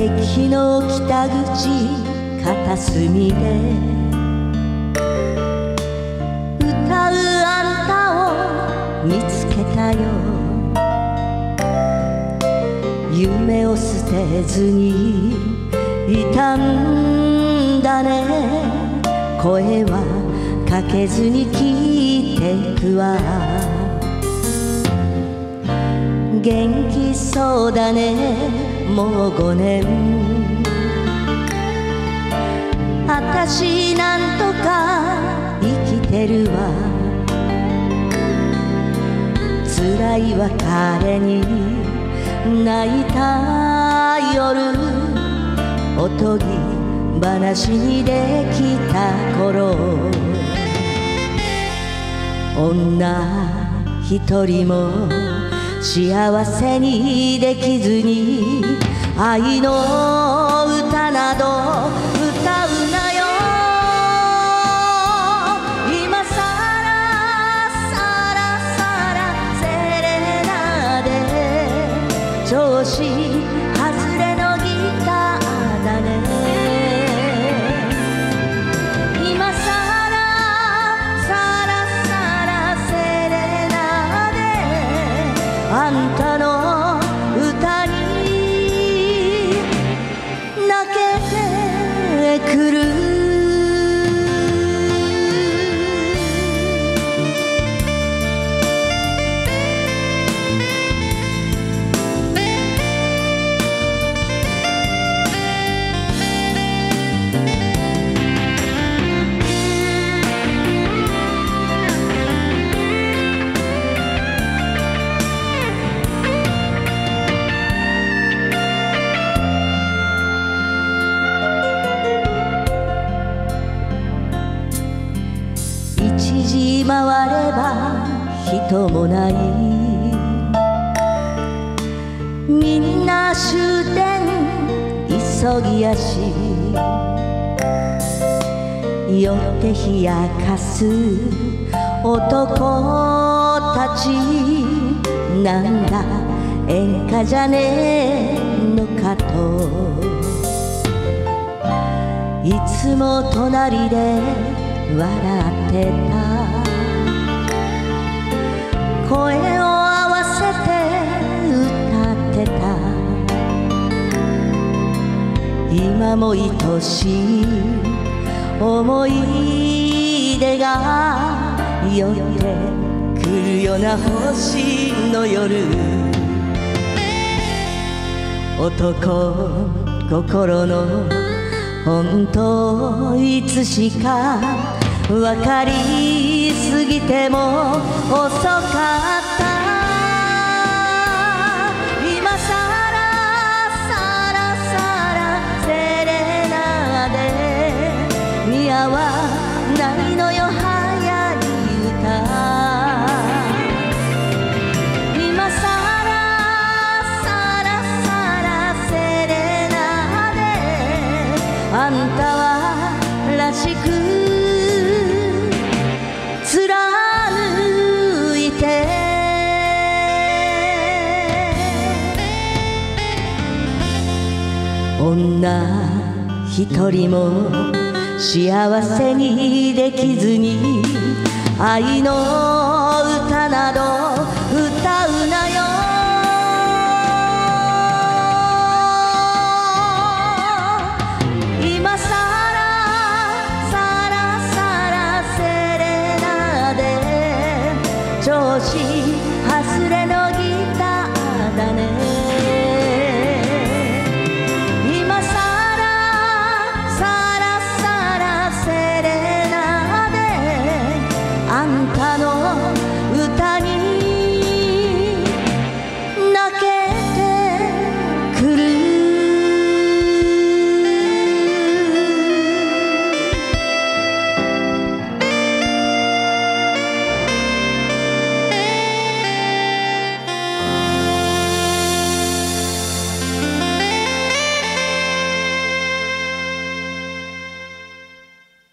駅の北口片隅で。歌うあんたを見つけたよ。夢を捨てずにいたんだね。声はかけずに聞いてくわ。元気そうだね。もう五年。あたしなんとか生きてるわ。辛い別れに泣いた夜。おとぎ話にできた頃。女一人も幸せにできずに愛の歌などあんたの歌に泣けてくる一時回れば人もないみんな終点急ぎ足。酔って冷やかす男たち。なんだ演歌じゃねえのかと。いつも隣で笑ってた。声を合わせて歌ってた。今も愛しい思い出が寄ってくるような星の夜。男心の本当いつしか分かりすぎても遅かった。今さらさらさらセレナで似合わないのよ早い歌今さらさらさらセレナーであんたはらしく貫いて。女一人も幸せにできずに愛の心。